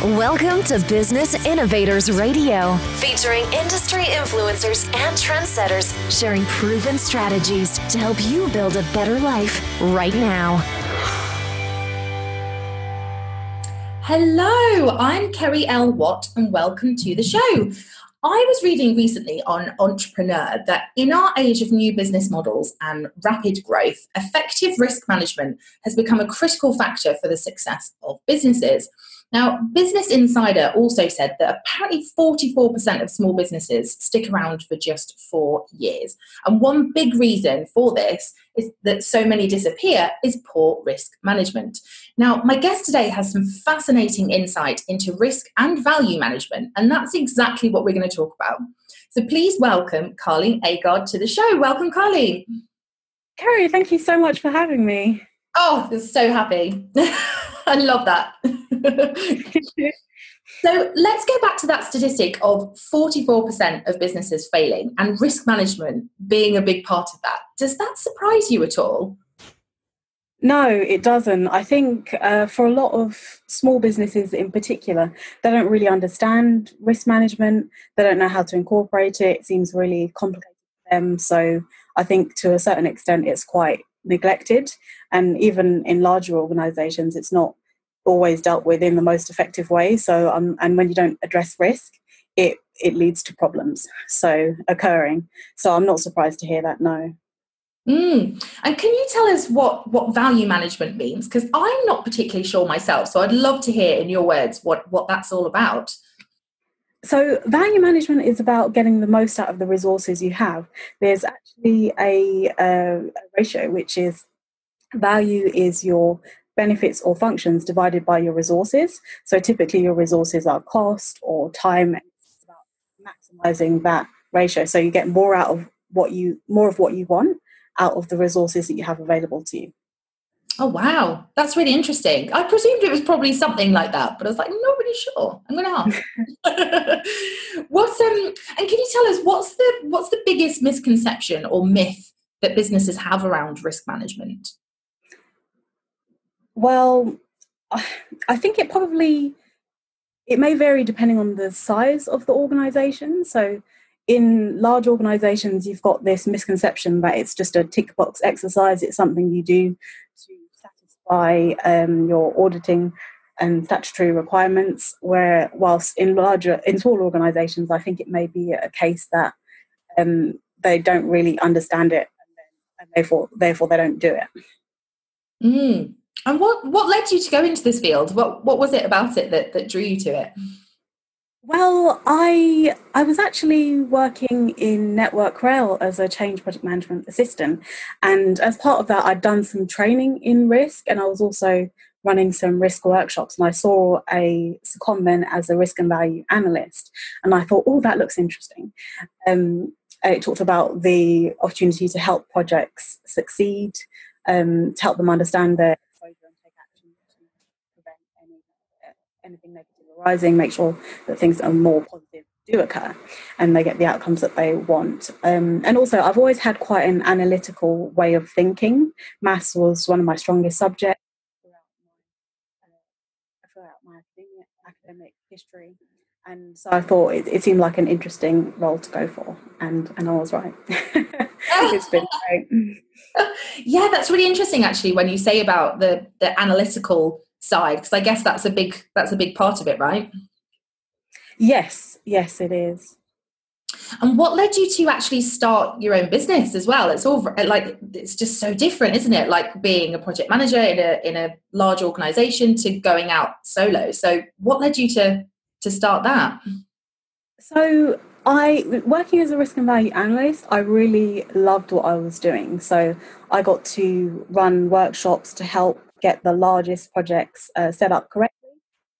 Welcome to Business Innovators Radio, featuring industry influencers and trendsetters sharing proven strategies to help you build a better life right now. Hello, I'm Kerry L. Watt, and welcome to the show. I was reading recently on Entrepreneur that in our age of new business models and rapid growth, effective risk management has become a critical factor for the success of businesses. Now, Business Insider also said that apparently 44% of small businesses stick around for just four years. And one big reason for this is that so many disappear is poor risk management. Now, my guest today has some fascinating insight into risk and value management, and that's exactly what we're going to talk about. So please welcome Karlene Agard to the show. Welcome, Karlene. Carrie, thank you so much for having me. Oh, I'm so happy. I love that. so let's go back to that statistic of 44% of businesses failing and risk management being a big part of that. Does that surprise you at all? No, it doesn't. I think uh, for a lot of small businesses in particular, they don't really understand risk management. They don't know how to incorporate it. It seems really complicated for them. So I think to a certain extent, it's quite neglected. And even in larger organizations, it's not always dealt with in the most effective way. So, um, and when you don't address risk, it it leads to problems so occurring. So, I'm not surprised to hear that. No. Mm. And can you tell us what what value management means? Because I'm not particularly sure myself. So, I'd love to hear in your words what what that's all about. So, value management is about getting the most out of the resources you have. There's actually a, uh, a ratio which is value is your benefits or functions divided by your resources. So typically your resources are cost or time. It's about maximizing that ratio. So you get more out of what you more of what you want out of the resources that you have available to you. Oh wow, that's really interesting. I presumed it was probably something like that, but I was like, I'm not really sure. I'm going to ask. what's um, and can you tell us what's the what's the biggest misconception or myth that businesses have around risk management? Well, I think it probably it may vary depending on the size of the organization. So in large organizations you've got this misconception that it's just a tick box exercise it's something you do satisfy um, your auditing and statutory requirements where whilst in larger in small organizations i think it may be a case that um, they don't really understand it and, therefore therefore they don't do it mm. And what what led you to go into this field? What what was it about it that, that drew you to it? Well, I I was actually working in Network Rail as a change project management assistant, and as part of that, I'd done some training in risk, and I was also running some risk workshops. And I saw a secondment as a risk and value analyst, and I thought, oh, that looks interesting. Um, it talked about the opportunity to help projects succeed, um, to help them understand their exposure and take action to prevent any, anything negative arising, make sure that things that are more positive do occur and they get the outcomes that they want. Um, and also, I've always had quite an analytical way of thinking. Maths was one of my strongest subjects throughout my, uh, academic history. And so I thought it, it, seemed like an interesting role to go for, and, and I was right. it's been great. Yeah, that's really interesting actually when you say about the, the analytical side because i guess that's a big that's a big part of it right? Yes yes it is. And what led you to actually start your own business as well? It's all like it's just so different isn't it? Like being a project manager in a in a large organization to going out solo. So what led you to to start that? So I working as a risk and value analyst, I really loved what I was doing. So I got to run workshops to help get the largest projects uh, set up correctly.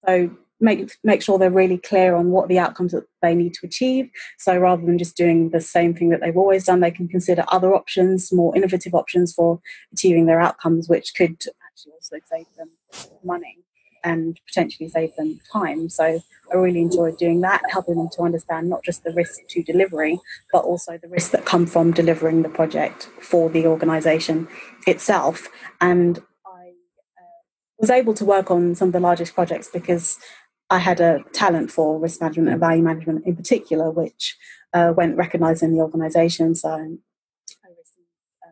So make make sure they're really clear on what the outcomes that they need to achieve. So rather than just doing the same thing that they've always done, they can consider other options, more innovative options for achieving their outcomes, which could actually also save them money and potentially save them time. So I really enjoyed doing that, helping them to understand not just the risk to delivery, but also the risks that come from delivering the project for the organisation itself. And was able to work on some of the largest projects because I had a talent for risk management and value management in particular, which uh, went recognised in the organisation. So I received uh,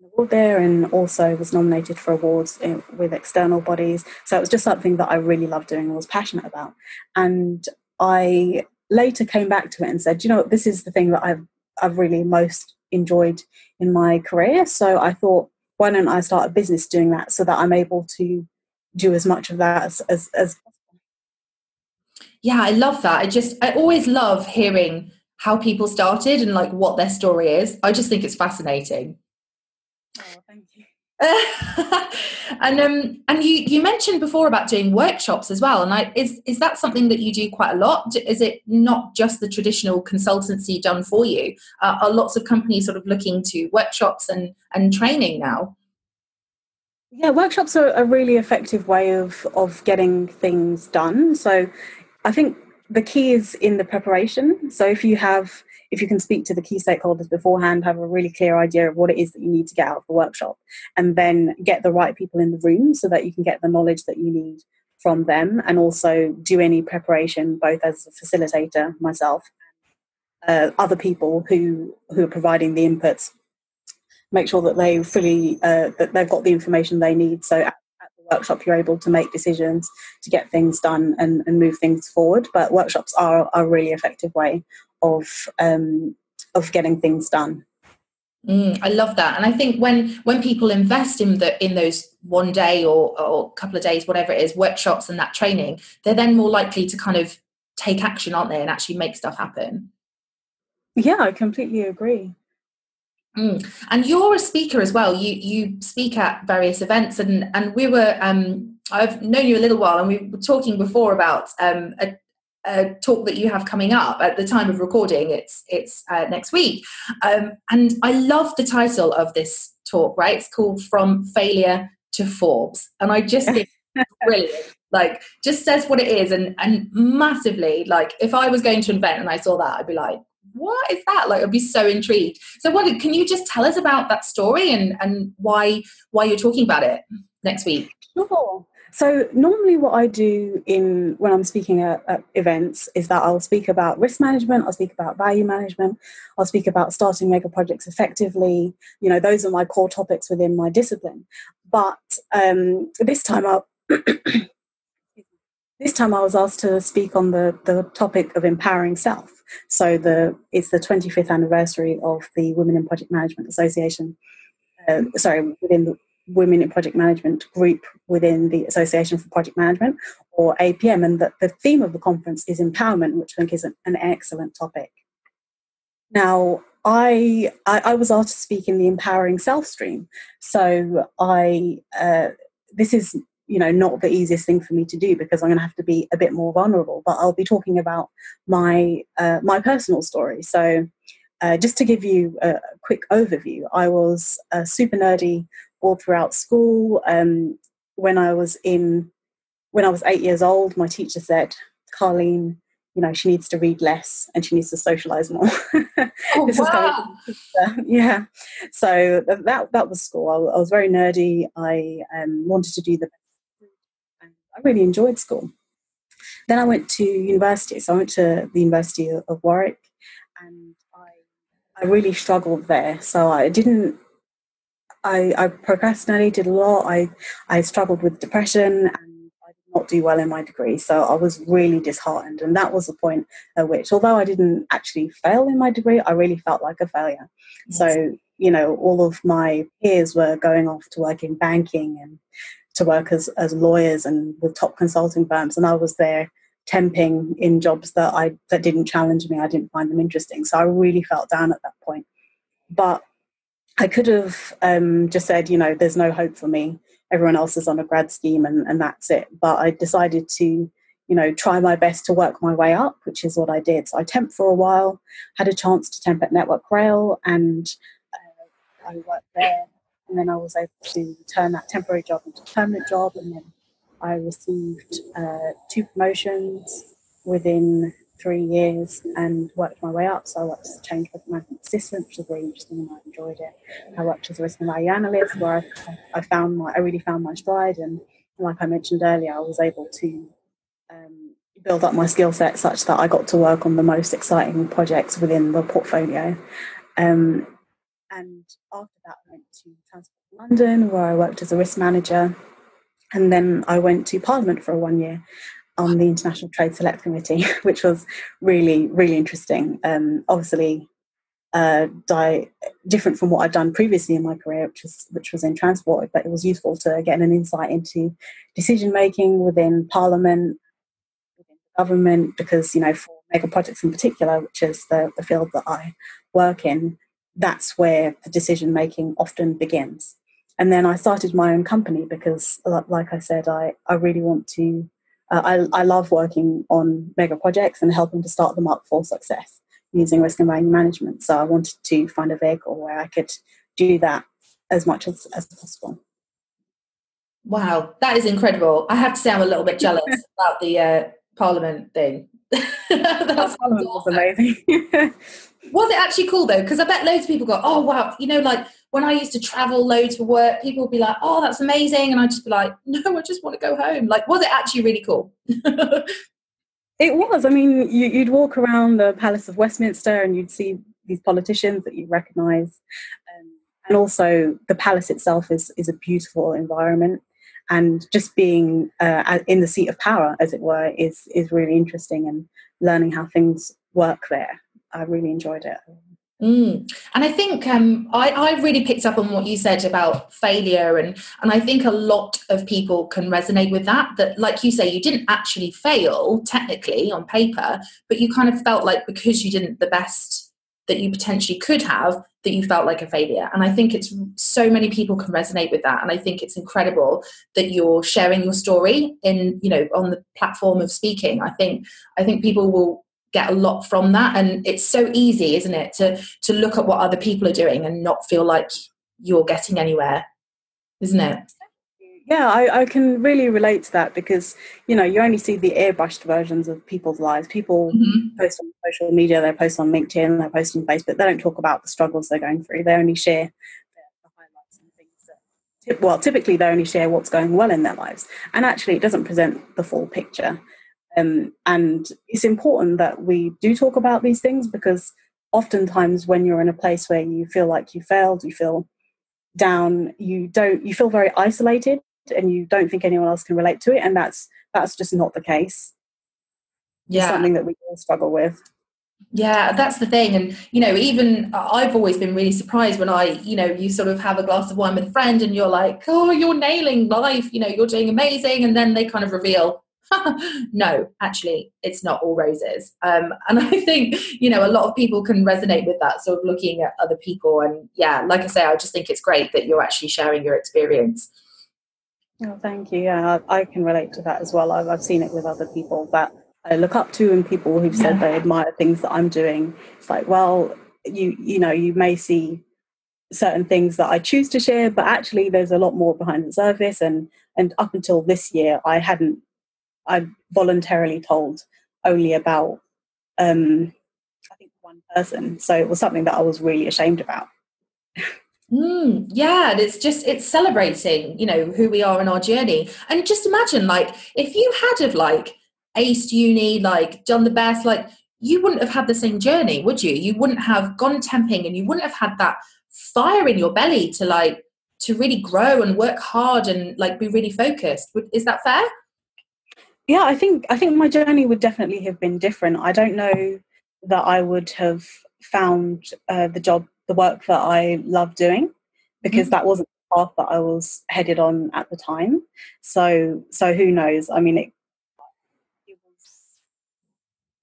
an award there and also was nominated for awards in, with external bodies. So it was just something that I really loved doing and was passionate about. And I later came back to it and said, you know, this is the thing that I've I've really most enjoyed in my career. So I thought, why don't I start a business doing that so that I'm able to do as much of that as, as, as. Yeah, I love that. I just, I always love hearing how people started and like what their story is. I just think it's fascinating. Oh, thank you. and um, and you you mentioned before about doing workshops as well, and I is is that something that you do quite a lot? Is it not just the traditional consultancy done for you? Uh, are lots of companies sort of looking to workshops and and training now? Yeah, workshops are a really effective way of of getting things done. So, I think the key is in the preparation. So, if you have if you can speak to the key stakeholders beforehand, have a really clear idea of what it is that you need to get out of the workshop, and then get the right people in the room so that you can get the knowledge that you need from them, and also do any preparation, both as a facilitator, myself, uh, other people who who are providing the inputs. Make sure that they fully uh, that they've got the information they need. So at, at the workshop, you're able to make decisions to get things done and, and move things forward. But workshops are, are a really effective way of um, of getting things done. Mm, I love that, and I think when when people invest in the in those one day or or couple of days, whatever it is, workshops and that training, they're then more likely to kind of take action, aren't they, and actually make stuff happen. Yeah, I completely agree. Mm. And you're a speaker as well. You you speak at various events, and and we were. Um, I've known you a little while, and we were talking before about um, a a talk that you have coming up at the time of recording. It's it's uh, next week, um, and I love the title of this talk. Right, it's called "From Failure to Forbes," and I just think brilliant. Like, just says what it is, and and massively. Like, if I was going to an event and I saw that, I'd be like, "What is that?" Like, I'd be so intrigued. So, what can you just tell us about that story and and why why you're talking about it next week? Sure. So normally, what I do in when I'm speaking at, at, events is that I'll speak about risk management, I'll speak about value management, I'll speak about starting mega projects effectively. You know, those are my core topics within my discipline. But um, this time, I this time I was asked to speak on the the topic of empowering self. So the it's the 25th anniversary of the Women in Project Management Association. Uh, sorry, within the Women in Project Management group within the Association for Project Management or APM, and that the theme of the conference is empowerment, which I think is an, an excellent topic. Now, I, I, I was asked to speak in the empowering self stream, so I uh, this is you know not the easiest thing for me to do because I'm going to have to be a bit more vulnerable. But I'll be talking about my uh, my personal story. So, uh, just to give you a quick overview, I was a super nerdy all throughout school. Um, when I was in, when I was eight years old, my teacher said, "Karlene, you know, she needs to read less and she needs to socialize more." oh, this wow. is kind of, yeah. So that that was school. I, I was very nerdy. I um, wanted to do the best. I really enjoyed school. Then I went to university. So I went to the University of Warwick, and I I really struggled there. So I didn't I, I procrastinated a lot. I, I struggled with depression and I did not do well in my degree. So I was really disheartened. And that was the point at which, although I didn't actually fail in my degree, I really felt like a failure. Yes. So, you know, all of my peers were going off to work in banking and to work as, as lawyers and with top consulting firms. And I was there temping in jobs that I that didn't challenge me. I didn't find them interesting. So I really felt down at that point. But I could have um, just said, you know, there's no hope for me. Everyone else is on a grad scheme and, and that's it. But I decided to, you know, try my best to work my way up, which is what I did. So I temped for a while, had a chance to temp at Network Rail, and uh, I worked there. And then I was able to turn that temporary job into a permanent job. And then I received uh, two promotions within three years and worked my way up. So I worked as a change management assistant, which was really interesting and I enjoyed it. I worked as a risk and value analyst where I, I found my, I really found my stride. And like I mentioned earlier, I was able to um, build up my skill set such that I got to work on the most exciting projects within the portfolio. Um, and after that, I went to Transport London, where I worked as a risk manager. And then I went to Parliament for one year on the International Trade Select Committee, which was really, really interesting. Um, obviously, uh, di- different from what I'd done previously in my career, which was which was in transport, but it was useful to get an insight into decision making within Parliament, within government, because you know for mega projects in particular, which is the, the field that I work in, that's where the decision making often begins. And then I started my own company because, like I said, I, I really want to, uh, I, I love working on mega projects and helping to start them up for success using risk and value management. So I wanted to find a vehicle where I could do that as much as, as possible. Wow, that is incredible. I have to say, I'm a little bit jealous about the uh, Parliament thing. That's was amazing. was it actually cool though? Because I bet loads of people go, "Oh wow," you know, like when I used to travel loads for work, people would be like, "Oh, that's amazing," and I'd just be like, "No, I just want to go home." Like, was it actually really cool? it was. I mean, you, would walk around the Palace of Westminster and you'd see these politicians that you recognise, um, and also the palace itself is is a beautiful environment. And just being uh, in the seat of power, as it were, is is really interesting, and learning how things work there. I really enjoyed it. Mm. And I think um, I, I really picked up on what you said about failure, and and I think a lot of people can resonate with that. That, like you say, you didn't actually fail technically on paper, but you kind of felt like because you didn't the best that you potentially could have, that you felt like a failure. And I think it's so many people can resonate with that. And I think it's incredible that you're sharing your story in you know on the platform of speaking. I think I think people will get a lot from that. And it's so easy isn't it to to look at what other people are doing and not feel like you're getting anywhere isn't it? Yeah I, I can really relate to that because you know you only see the airbrushed versions of people's lives. People mm-hmm. post on social media they post on linkedin they post on facebook. They don't talk about the struggles they're going through. They only share the highlights and things that well typically they only share what's going well in their lives. And actually it doesn't present the full picture um, and it's important that we do talk about these things because oftentimes when you're in a place where you feel like you failed, you feel down, you don't, you feel very isolated and you don't think anyone else can relate to it. And that's, that's just not the case. Yeah. It's something that we all struggle with. Yeah, that's the thing. And, you know, even I've always been really surprised when I, you know, you sort of have a glass of wine with a friend and you're like, oh, you're nailing life, you know, you're doing amazing. And then they kind of reveal, no, actually, it's not all roses. Um, and I think, you know, a lot of people can resonate with that sort of looking at other people. And yeah, like I say, I just think it's great that you're actually sharing your experience. Oh, thank you. Yeah, I, I can relate to that as well. I've, I've seen it with other people that I look up to and people who've said yeah. they admire things that I'm doing. It's like, well, you you know, you may see certain things that I choose to share, but actually there's a lot more behind the surface and and up until this year I hadn't I voluntarily told only about um, I think one person. So it was something that I was really ashamed about. Mm, yeah, and it's just it's celebrating, you know, who we are in our journey. And just imagine, like, if you had of like aced uni, like done the best, like you wouldn't have had the same journey, would you? You wouldn't have gone temping and you wouldn't have had that fire in your belly to like to really grow and work hard and like be really focused. Is that fair? Yeah i think i think my journey would definitely have been different. I don't know that i would have found uh, the job the work that i love doing because mm-hmm. that wasn't the path that i was headed on at the time. So so who knows? I mean it, it was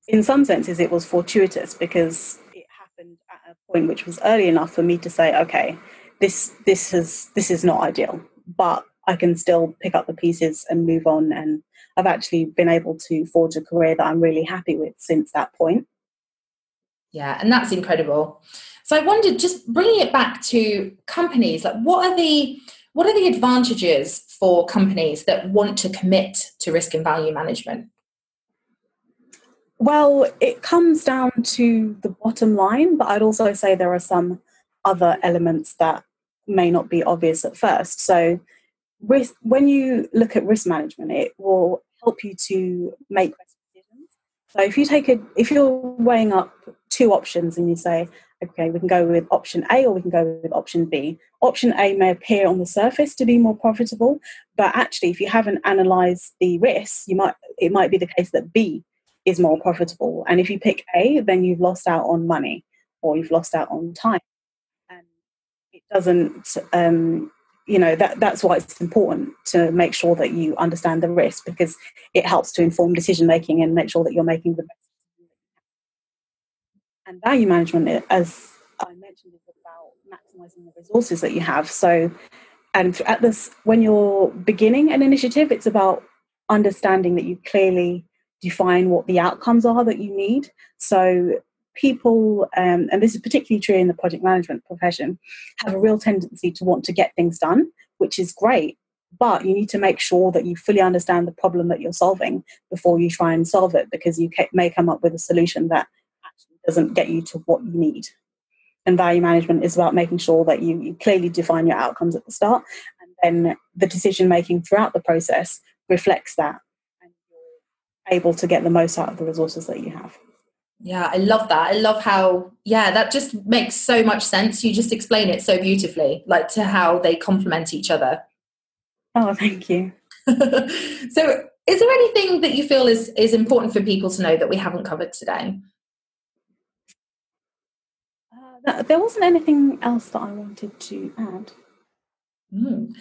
in some senses it was fortuitous because it happened at a point which was early enough for me to say okay this this has this is not ideal but i can still pick up the pieces and move on and I've actually been able to forge a career that I'm really happy with since that point. Yeah, and that's incredible. So I wondered, just bringing it back to companies, like what are the what are the advantages for companies that want to commit to risk and value management? Well, it comes down to the bottom line, but I'd also say there are some other elements that may not be obvious at first. So risk, when you look at risk management, it will help you to make decisions So if you take a, if you're weighing up two options and you say, okay, we can go with option A or we can go with option B. Option A may appear on the surface to be more profitable, but actually, if you haven't analysed the risks, you might it might be the case that B is more profitable. And if you pick A, then you've lost out on money or you've lost out on time. And it doesn't, um, you know, that, that's why it's important to make sure that you understand the risk because it helps to inform decision making and make sure that you're making the best. And value management, eh, as I mentioned, is about maximizing the resources that you have. So, and at this, when you're beginning an initiative, it's about understanding that you clearly define what the outcomes are that you need. So people, um, and this is particularly true in the project management profession, have a real tendency to want to get things done, which is great. But you need to make sure that you fully understand the problem that you're solving before you try and solve it, because you may come up with a solution that actually doesn't get you to what you need. And value management is about making sure that you, you clearly define your outcomes at the start, and then the decision making throughout the process reflects that and you're able to get the most out of the resources that you have. Yeah, I love that. I love how, yeah, that just makes so much sense. You just explain it so beautifully, like to how they complement each other. Oh, thank you. so, is there anything that you feel is, is important for people to know that we haven't covered today? Uh, there wasn't anything else that I wanted to add. Mm.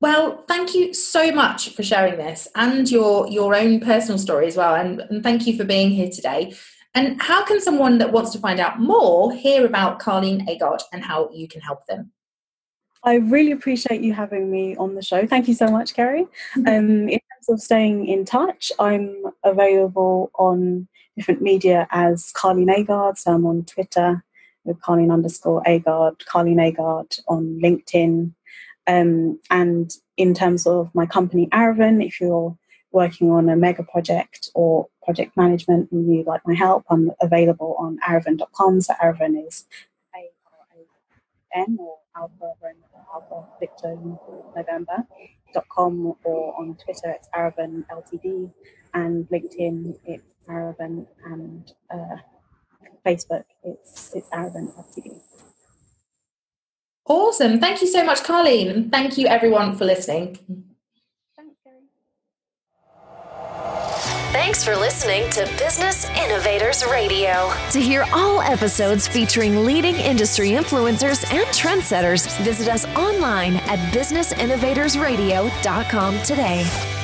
Well, thank you so much for sharing this and your your own personal story as well. And, and, thank you for being here today. And how can someone that wants to find out more hear about Karlene Agard and how you can help them? I really appreciate you having me on the show. Thank you so much, Kerry. Mm-hmm. Um, in terms of staying in touch, I'm available on different media as Karlene Agard. So I'm on Twitter with Karlene underscore Agard, Karlene Agard on LinkedIn, um, and in terms of my company, Aravun, if you're working on a mega project or project management and you'd like my help, I'm available on aravun.com. So Aravun is A-R-A-N or Alpha, Alpha Victor November.com or on Twitter it's Aravun Ltd and LinkedIn it's Aravun and uh, Facebook it's, it's Aravun Ltd. Awesome. Thank you so much, Karlene. And thank you, everyone, for listening. Thanks for listening to Business Innovators Radio. To hear all episodes featuring leading industry influencers and trendsetters, visit us online at businessinnovatorsradio.com today.